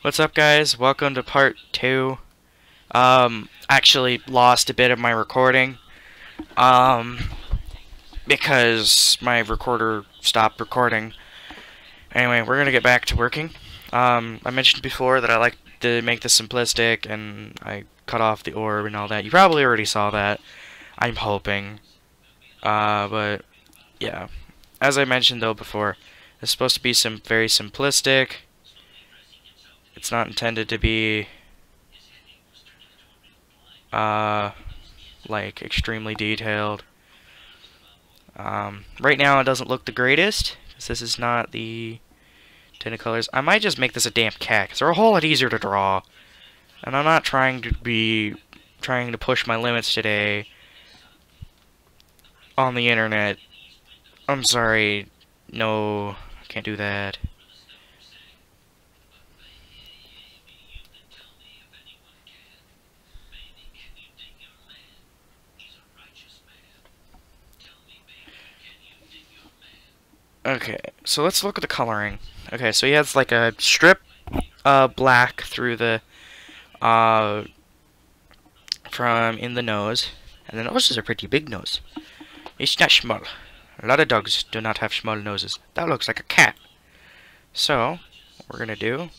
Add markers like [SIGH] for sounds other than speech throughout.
What's up guys? Welcome to part 2. Um, actually lost a bit of my recording. Um, because my recorder stopped recording. Anyway, we're gonna get back to working. Um, I mentioned before that I like to make this simplistic and I cut off the orb and all that. You probably already saw that. I'm hoping. Uh, but, yeah. As I mentioned though before, it's supposed to be some very simplistic it's not intended to be uh, like extremely detailed. Um, right now it doesn't look the greatest because this is not the tinted colors. I might just make this a damp cat because they're a whole lot easier to draw. And I'm not trying to be trying to push my limits today on the internet. I'm sorry. No, I can't do that. Okay, so let's look at the coloring. Okay, so he has like a strip uh, black through the uh, from in the nose, and the nose is a pretty big nose. It's not small. A lot of dogs do not have small noses. That looks like a cat. So, what we're gonna do, I'm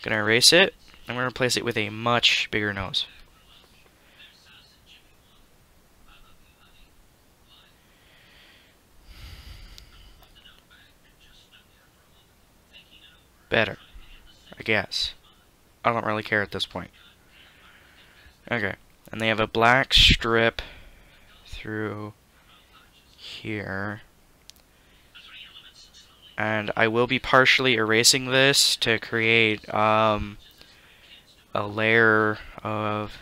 gonna erase it, and we're gonna replace it with a much bigger nose. Better. I guess. I don't really care at this point. Okay. And they have a black strip through here. And I will be partially erasing this to create um, a layer of...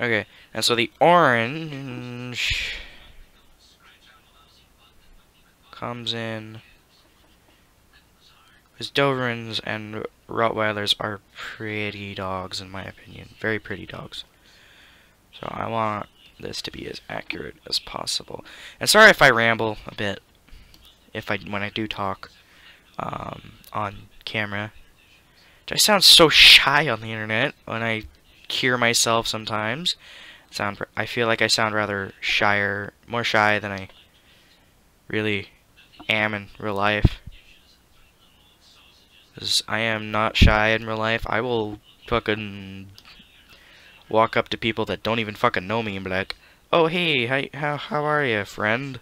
Okay, and so the orange comes in because Dobermans and Rottweilers are pretty dogs in my opinion. Very pretty dogs. So I want this to be as accurate as possible. And sorry if I ramble a bit if I when I do talk um, on camera. I sound so shy on the internet when I hear myself sometimes. Sound I feel like I sound rather shyer, more shy than I really am in real life. Cause I am not shy in real life. I will fucking walk up to people that don't even fucking know me and be like, "Oh hey, how how are you, friend?"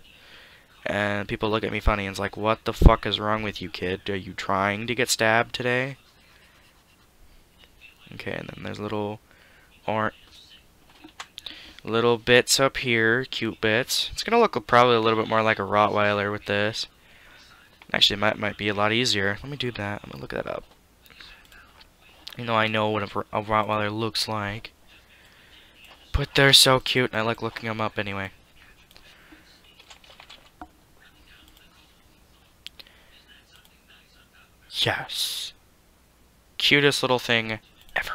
And people look at me funny and it's like, "What the fuck is wrong with you, kid? Are you trying to get stabbed today?" Okay, and then there's little or little bits up here, cute bits. It's gonna look probably a little bit more like a Rottweiler with this. Actually, it might, might be a lot easier. Let me do that. Let me look that up. You know, I know what a, a Rottweiler looks like. But they're so cute, and I like looking them up anyway. Yes. Cutest little thing ever.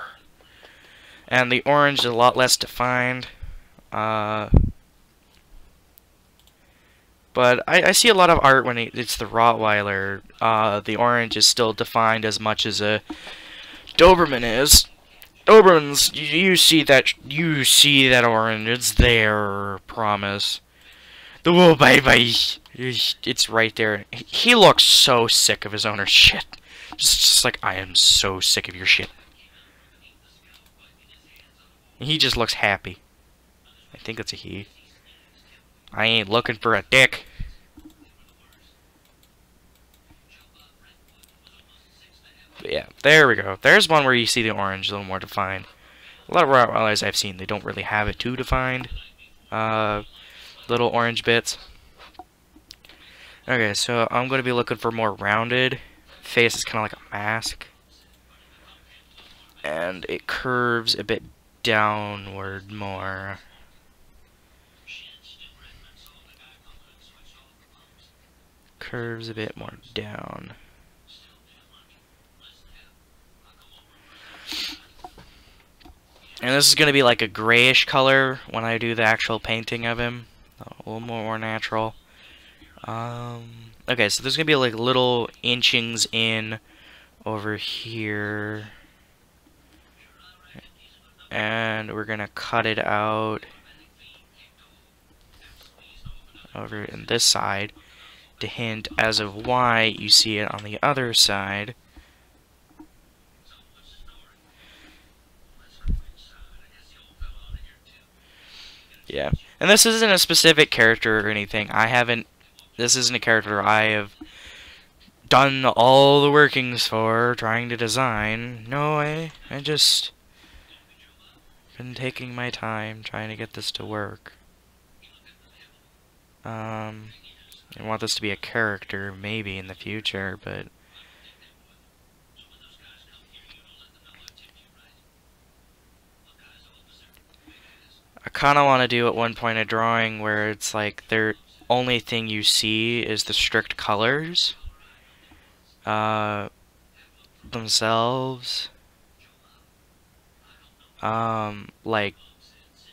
And the orange is a lot less defined. Uh, but I, I see a lot of art when it's the Rottweiler. Uh, the orange is still defined as much as a Doberman is. Dobermans, you see that you see that orange. It's there, promise. The wool baby, it's right there. He looks so sick of his owner's [LAUGHS] shit. Just, just like I am so sick of your shit. He just looks happy. I think it's a he. I ain't looking for a dick. But yeah, there we go. There's one where you see the orange a little more defined. A lot of Rottweilers I've seen, they don't really have it too defined. Uh, little orange bits. Okay, so I'm going to be looking for more rounded. Face is kind of like a mask. And it curves a bit downward more. Curves a bit more down. And this is going to be like a grayish color when I do the actual painting of him. A little more, natural. Um, Okay, so there's gonna be like little inchings in over here. And we're gonna cut it out over in this side to hint as of why you see it on the other side. Yeah. And this isn't a specific character or anything. I haven't... This isn't a character I have done all the workings for trying to design. No, I, I just been taking my time trying to get this to work. Um, I want this to be a character, maybe, in the future, but... I kind of want to do at one point a drawing where it's like the only thing you see is the strict colors uh, themselves. Um, like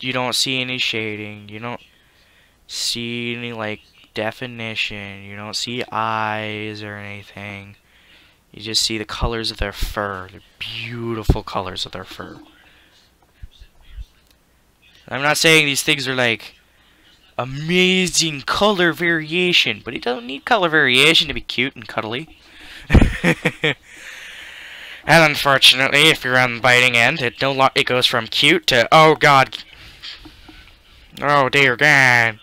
you don't see any shading, you don't see any like definition, you don't see eyes or anything. You just see the colors of their fur, the beautiful colors of their fur. I'm not saying these things are like amazing color variation, but it doesn't need color variation to be cute and cuddly. [LAUGHS] and unfortunately, if you're on the biting end, it no it goes from cute to oh god, oh dear god.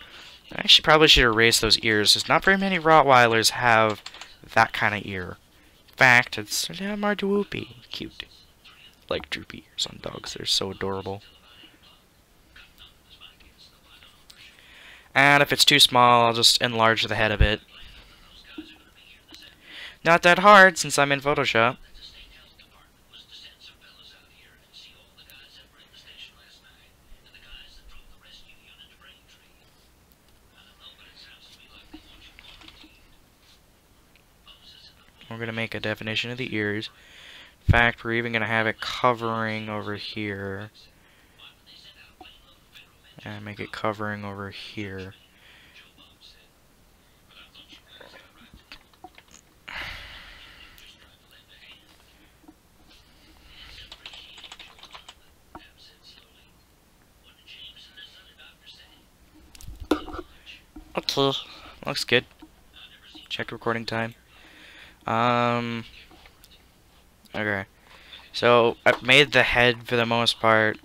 I should probably should erase those ears, because not very many Rottweilers have that kind of ear. In fact, it's yeah, more droopy, cute, like droopy ears on dogs. They're so adorable. And if it's too small, I'll just enlarge the head a bit. Not that hard since I'm in Photoshop. We're going to make a definition of the ears. In fact, we're even going to have it covering over here. And make it covering over here. Okay, looks good. Check recording time. Um, okay. So, I've made the head for the most part.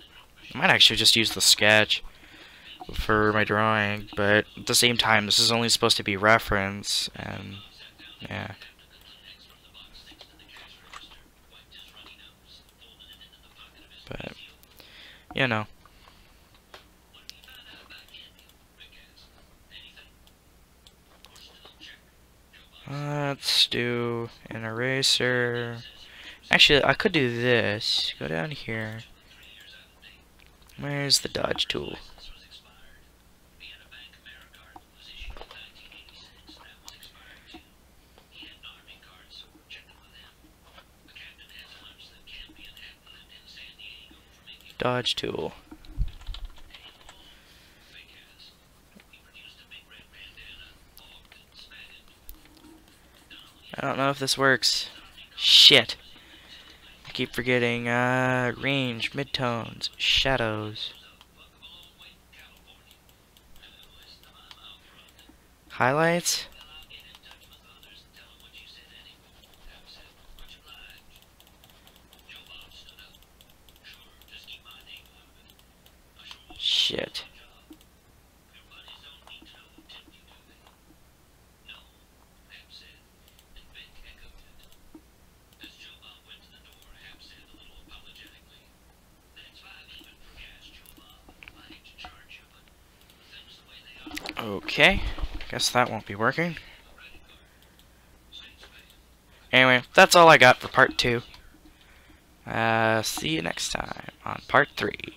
I might actually just use the sketch for my drawing, but at the same time, this is only supposed to be reference, and, yeah. But, you know. Let's do an eraser. Actually, I could do this. Go down here. Where's the dodge tool? Dodge tool. I don't know if this works. Shit. I keep forgetting, uh, range, midtones, shadows. Highlights? Shit. Okay, guess that won't be working. Anyway, that's all I got for part two. Uh, see you next time on part three.